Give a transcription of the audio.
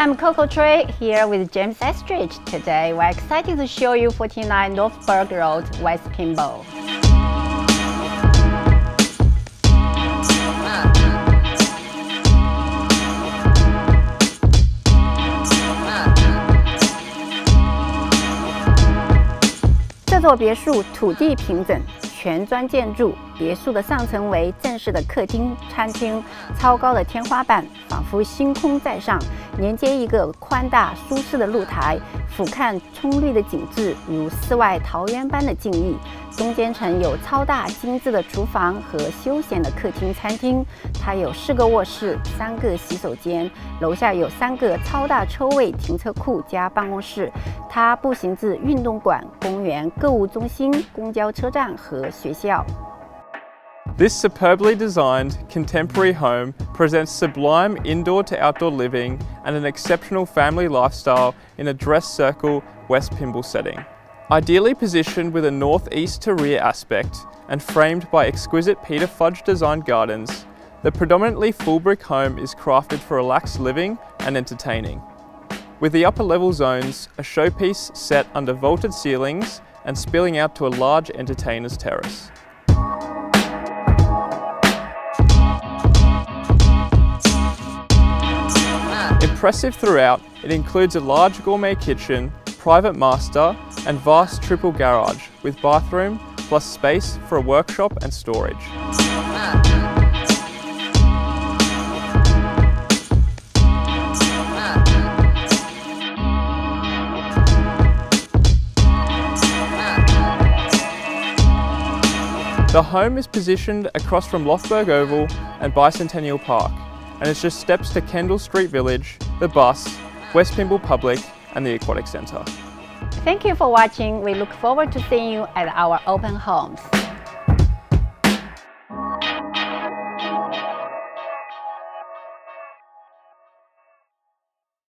I'm Coco Trey here with James Estridge. Today, we're excited to show you 49 Lofberg Road, West Pymble. 这座别墅土地平整，全砖建筑，别墅的上层为正式的客厅、餐厅，超高的天花板仿佛星空在上，连接一个宽大舒适的露台，俯瞰葱绿的景致，如世外桃源般的静谧。中间层有超大精致的厨房和休闲的客厅、餐厅，它有四个卧室、三个洗手间，楼下有三个超大车位停车库加办公室。它步行至运动馆、公园、购物中心、公交车站和学校。This superbly designed contemporary home presents sublime indoor to outdoor living and an exceptional family lifestyle in a dress circle West Pymble setting. Ideally positioned with a northeast to rear aspect and framed by exquisite Peter Fudge designed gardens, the predominantly full brick home is crafted for relaxed living and entertaining. With the upper level zones, a showpiece set under vaulted ceilings and spilling out to a large entertainer's terrace. Impressive throughout, it includes a large gourmet kitchen, private master and vast triple garage with bathroom plus space for a workshop and storage. The home is positioned across from Lofberg Oval and Bicentennial Park and it's just steps to Kendall Street Village, the bus, West Pymble Public and the Aquatic Centre. Thank you for watching. We look forward to seeing you at our open homes.